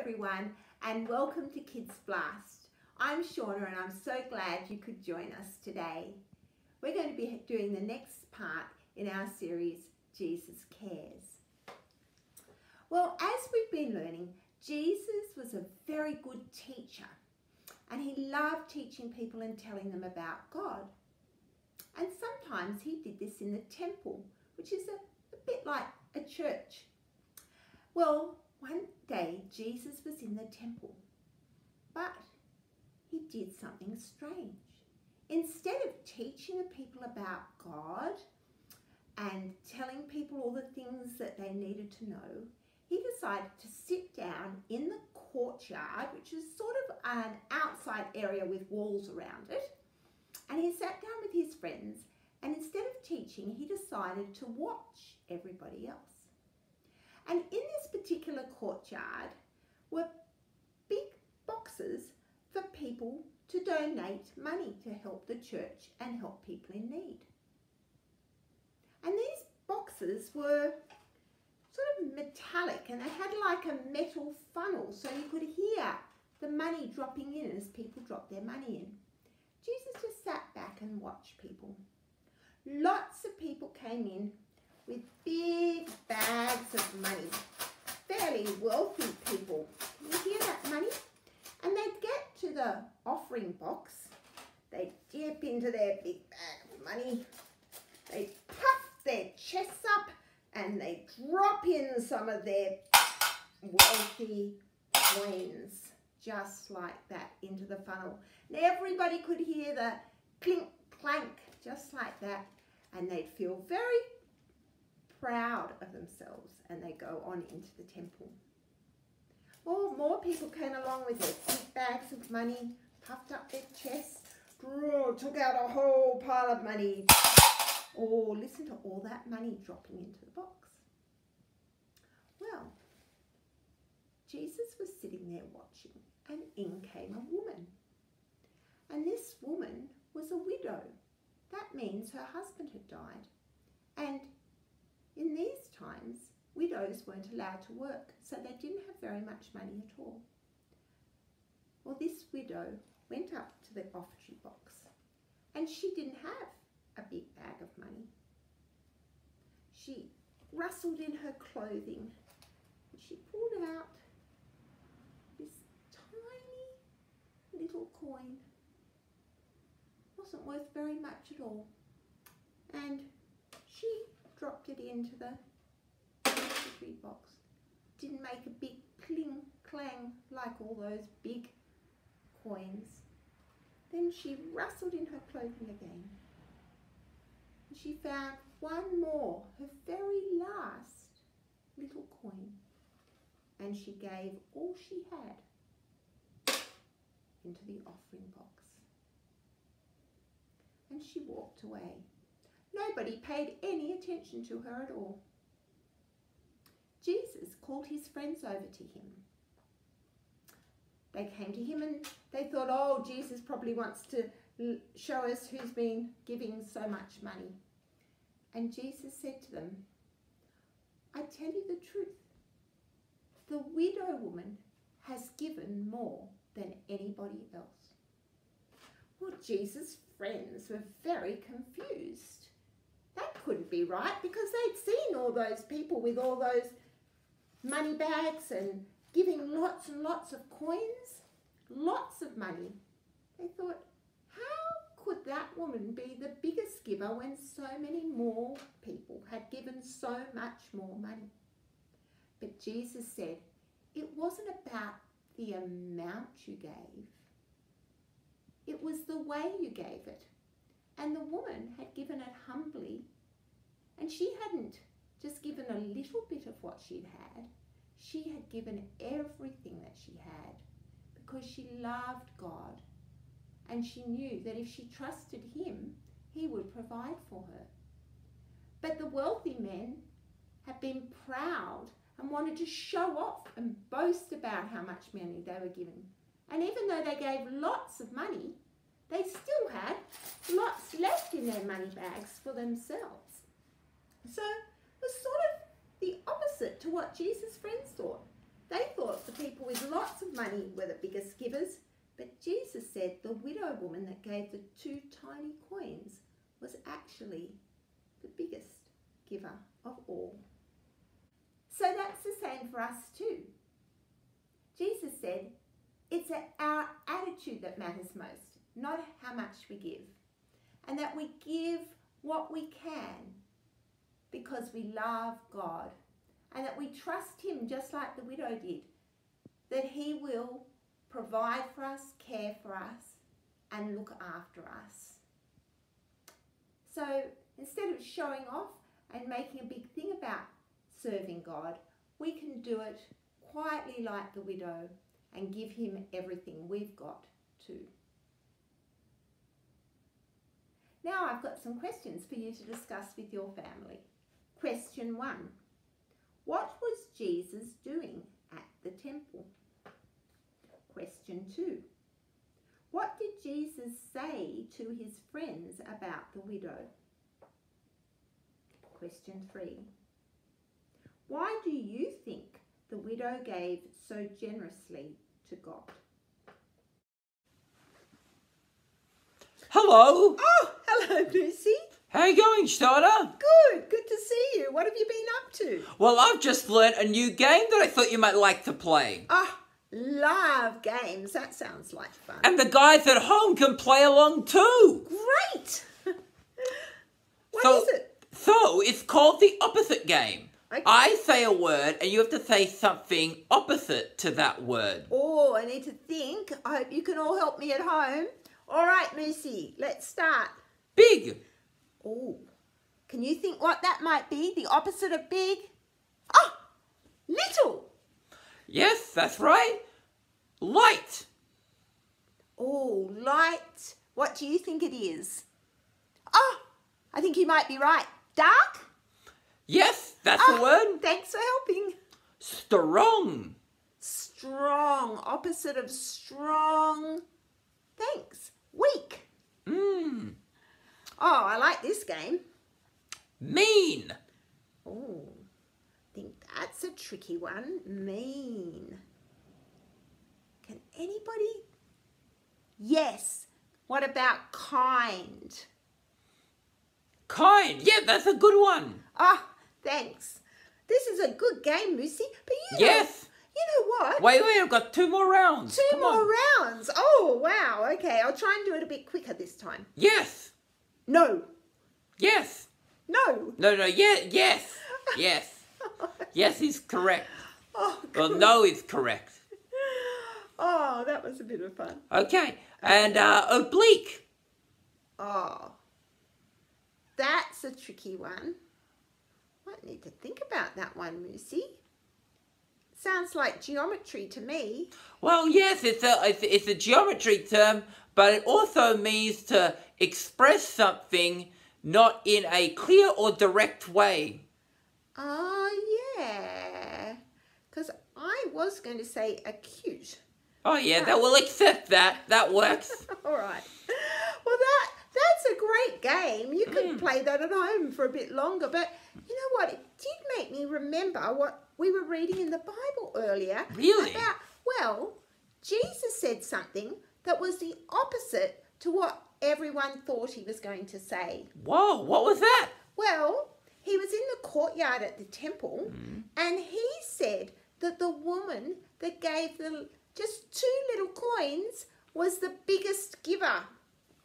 everyone and welcome to Kids Blast. I'm Shauna and I'm so glad you could join us today. We're going to be doing the next part in our series, Jesus Cares. Well, as we've been learning, Jesus was a very good teacher and he loved teaching people and telling them about God. And sometimes he did this in the temple, which is a, a bit like a church. Well, one day Jesus was in the temple, but he did something strange. Instead of teaching the people about God and telling people all the things that they needed to know, he decided to sit down in the courtyard, which is sort of an outside area with walls around it. And he sat down with his friends, and instead of teaching, he decided to watch everybody else. And in this particular courtyard were big boxes for people to donate money to help the church and help people in need. And these boxes were sort of metallic and they had like a metal funnel so you could hear the money dropping in as people dropped their money in. Jesus just sat back and watched people. Lots of people came in with big bags of money. Fairly wealthy people. You hear that money? And they'd get to the offering box. They'd dip into their big bag of money. They'd puff their chests up and they drop in some of their wealthy coins just like that into the funnel. And everybody could hear the clink clank just like that and they'd feel very proud of themselves and they go on into the temple. Well, more people came along with their big bags of money, puffed up their chests, drew, took out a whole pile of money. Oh, listen to all that money dropping into the box. Well, Jesus was sitting there watching and in came a woman. And this woman was a widow. That means her husband had died. And in these times, widows weren't allowed to work, so they didn't have very much money at all. Well, this widow went up to the offertory box and she didn't have a big bag of money. She rustled in her clothing and she pulled out this tiny little coin. Wasn't worth very much at all. And she dropped it into the mystery box. Didn't make a big cling clang like all those big coins. Then she rustled in her clothing again. And she found one more, her very last little coin. And she gave all she had into the offering box. And she walked away. Nobody paid any attention to her at all. Jesus called his friends over to him. They came to him and they thought, oh, Jesus probably wants to show us who's been giving so much money. And Jesus said to them, I tell you the truth. The widow woman has given more than anybody else. Well, Jesus' friends were very confused couldn't be right because they'd seen all those people with all those money bags and giving lots and lots of coins, lots of money. They thought, how could that woman be the biggest giver when so many more people had given so much more money? But Jesus said, it wasn't about the amount you gave. It was the way you gave it. And the woman had given it humbly. And she hadn't just given a little bit of what she'd had. She had given everything that she had because she loved God. And she knew that if she trusted him, he would provide for her. But the wealthy men had been proud and wanted to show off and boast about how much money they were given. And even though they gave lots of money, they still had lots left in their money bags for themselves. So it was sort of the opposite to what Jesus' friends thought. They thought the people with lots of money were the biggest givers, but Jesus said the widow woman that gave the two tiny coins was actually the biggest giver of all. So that's the same for us too. Jesus said it's our attitude that matters most, not how much we give. And that we give what we can because we love God and that we trust Him just like the widow did, that He will provide for us, care for us, and look after us. So instead of showing off and making a big thing about serving God, we can do it quietly like the widow and give Him everything we've got too. Now I've got some questions for you to discuss with your family. Question one. What was Jesus doing at the temple? Question two. What did Jesus say to his friends about the widow? Question three. Why do you think the widow gave so generously to God? Hello. Oh, hello, Lucy. How you going, Starter? Good, good to see you. What have you been up to? Well, I've just learnt a new game that I thought you might like to play. Ah, love games. That sounds like fun. And the guys at home can play along too. Great. What So- is it? So, it's called the opposite game. Okay. I say a word and you have to say something opposite to that word. Oh, I need to think. I hope you can all help me at home. All right, Lucy, let's start. Big. Oh, can you think what that might be? The opposite of big? Oh, little. Yes, that's right. Light. Oh, light. What do you think it is? Oh, I think you might be right. Dark? Yes, that's Ah, the word. Thanks for helping. Strong. Strong. Opposite of strong. Thanks. Weak. Mmm. Oh, I like this game. Mean. Oh, I think that's a tricky one. Mean. Can anybody? Yes. What about kind? Kind. Yeah, that's a good one. Ah, thanks. This is a good game, Lucy. But you know, Yes. you know what? Wait, wait, I've got two more rounds. Two Come more on. rounds. Oh, wow. Okay, I'll try and do it a bit quicker this time. Yes. No. Yes. No. No, no, yeah, yes. Yes. Yes is correct. Oh, Well, no is correct. Oh, that was a bit of fun. Okay. And uh, oblique. Oh, that's a tricky one. Might need to think about that one, Lucy. Sounds like geometry to me. Well, yes, it's a it's, it's a geometry term, but it also means to express something not in a clear or direct way. Oh, yeah. Because I was going to say acute. Oh yeah, that will accept that. That works. All right. Well, that that's a great game. You could Mm. play that at home for a bit longer. But you know what? It did make me remember what we were reading in the Bible earlier. Really? About, well, Jesus said something that was the opposite to what everyone thought he was going to say. Whoa, what was that? Well, he was in the courtyard at the temple and he said that the woman that gave the just two little coins was the biggest giver.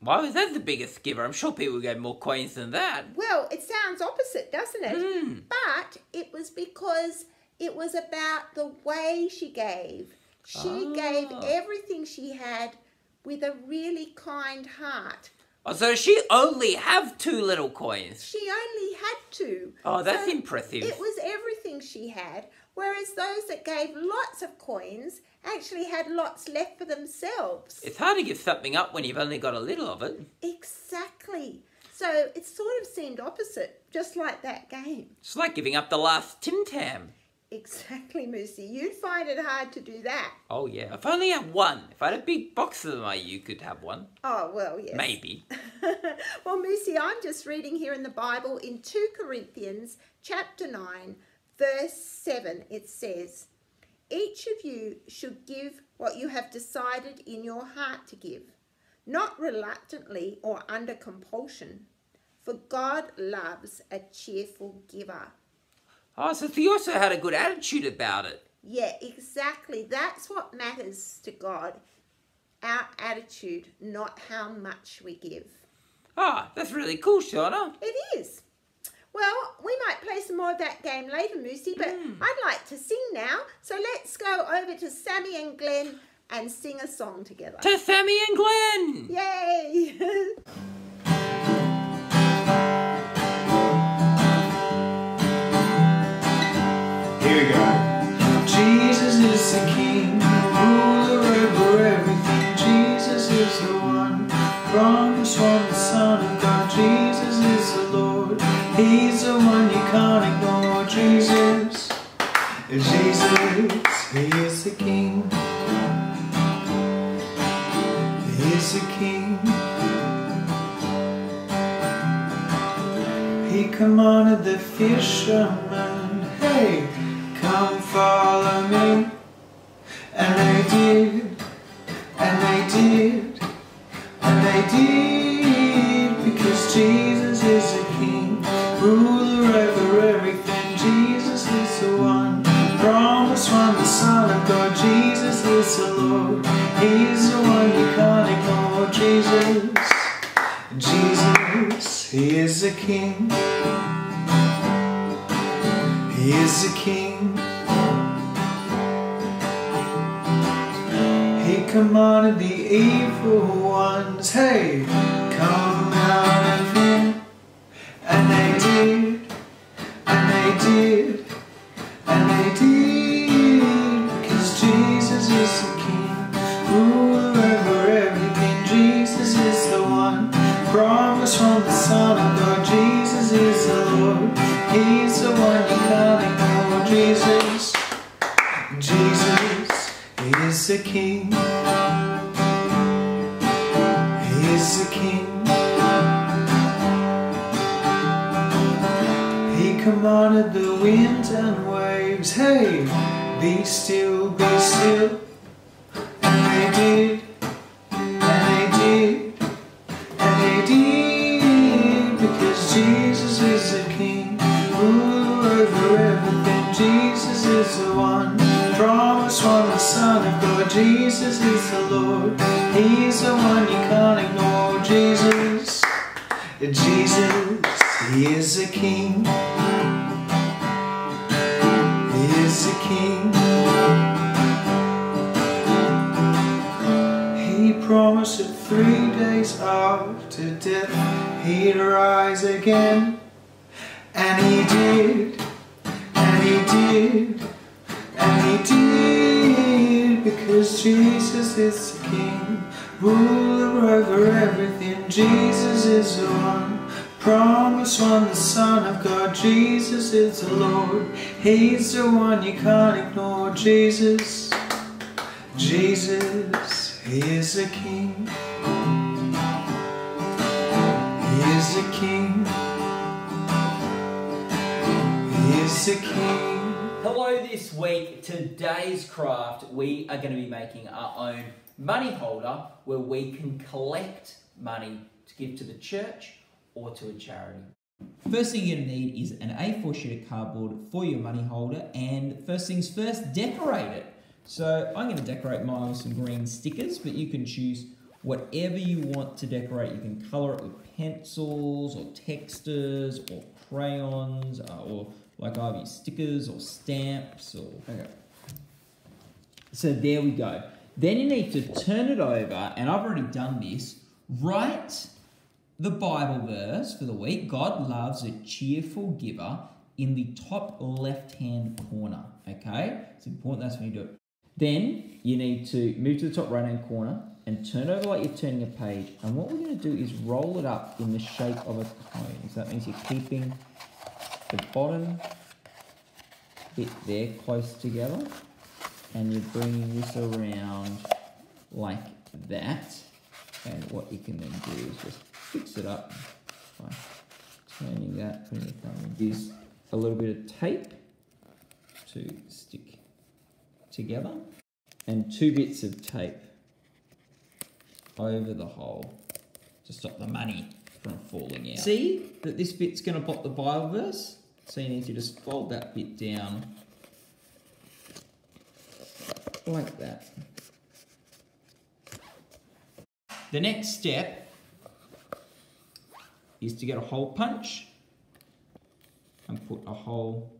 Why was that the biggest giver? I'm sure people gave more coins than that. Well, it sounds opposite, doesn't it? Mm. But it was because it was about the way she gave. She gave Ah. everything she had with a really kind heart. Oh, so she only have two little coins. She only had to. Oh, that's So impressive. It was everything she had, whereas those that gave lots of coins actually had lots left for themselves. It's hard to give something up when you've only got a little of it. Exactly. So it sort of seemed opposite, just like that game. It's like giving up the last Tim Tam. Exactly, Moosey. You'd find it hard to do that. Oh yeah, if I only had one. If I had a big box of them, I you could have one. Oh, well, yes. Maybe. well, Moosey, I'm just reading here in the Bible in 2 Corinthians chapter 9, verse 7. It says, each of you should give what you have decided in your heart to give, not reluctantly or under compulsion, for God loves a cheerful giver. Oh, so he also had a good attitude about it. Yeah, exactly. That's what matters to God. Our attitude, not how much we give. Ah, that's really cool, Shauna. It is. Well, we might play some more of that game later, Moosey, but I'd like to sing now. So let's go over to Sammy and Glenn and sing a song together. To Sammy and Glenn. Yay! Ruler over everything. Jesus is the one, promised one, the Son of God. Jesus is the Lord. He's the one you can't ignore. Jesus, Jesus, He is the King. He is the King. He commanded the fishermen, one, from the Son of God. Jesus is the Lord, He's the one you can't ignore. Jesus. Jesus, He is the King. He is the King. He commanded the evil ones, hey, come out of him. And they did, and they did, they days after death he'd rise again. And he did, and he did, and he did, because Jesus is the King, ruler over everything. Jesus is the one, promised one, the Son of God. Jesus is the Lord, He's the one you can't ignore. Jesus, Jesus, He is the King. Hello this week. Today's craft, we are going to be making our own money holder where we can collect money to give to the church or to a charity. First thing you're going to need is an A4 sheet of cardboard for your money holder, and first things first, decorate it. So I'm going to decorate mine with some green stickers, but you can choose whatever you want to decorate. You can colour it with pencils or textas or crayons uh, or like I have used stickers or stamps or. Okay. So there we go. Then you need to turn it over, and I've already done this. Write the Bible verse for the week God loves a cheerful giver in the top left hand corner. Okay? It's important that's when you do it. Then you need to move to the top right hand corner and turn over like you're turning a page. And what we're going to do is roll it up in the shape of a cone. So that means you're keeping the bottom bit there close together and you're bringing this around like that. And what you can then do is just fix it up by turning that, putting your thumb in. Use a little bit of tape to stick together and two bits of tape over the hole to stop the money from falling out. See that this bit's going to block the Bible verse? So you need to just fold that bit down like that. The next step is to get a hole punch and put a hole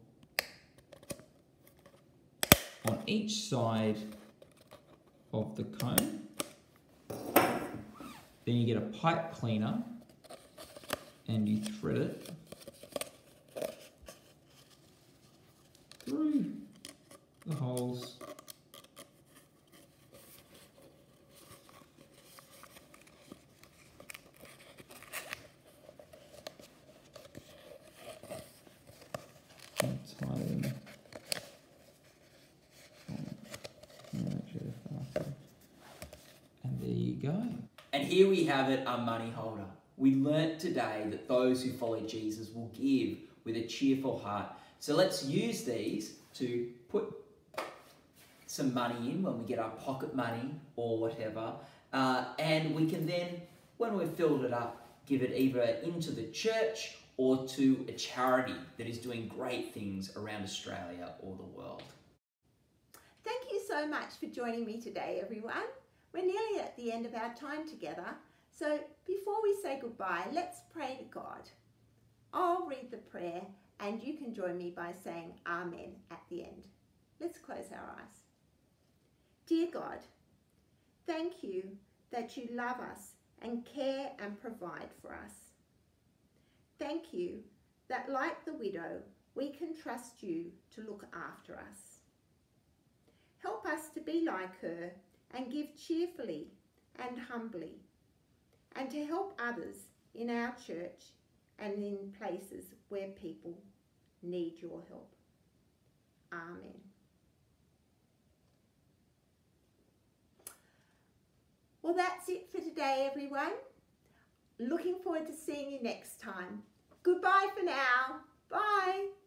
on each side of the cone. Then you get a pipe cleaner and you thread it. Through the holes. And oh, and there you go. Here we have it, our money holder. We learnt today that those who follow Jesus will give with a cheerful heart. So let's use these to put some money in when we get our pocket money or whatever. Uh, and we can then, when we've filled it up, give it either into the church or to a charity that is doing great things around Australia or the world. Thank you so much for joining me today, everyone. We're nearly at the end of our time together, so before we say goodbye, let's pray to God. I'll read the prayer and you can join me by saying Amen at the end. Let's close our eyes. Dear God, thank you that you love us and care and provide for us. Thank you that, like the widow, we can trust you to look after us. Help us to be like her and give cheerfully and humbly, and to help others in our church and in places where people need your help. Amen. Well, that's it for today, everyone. Looking forward to seeing you next time. Goodbye for now. Bye.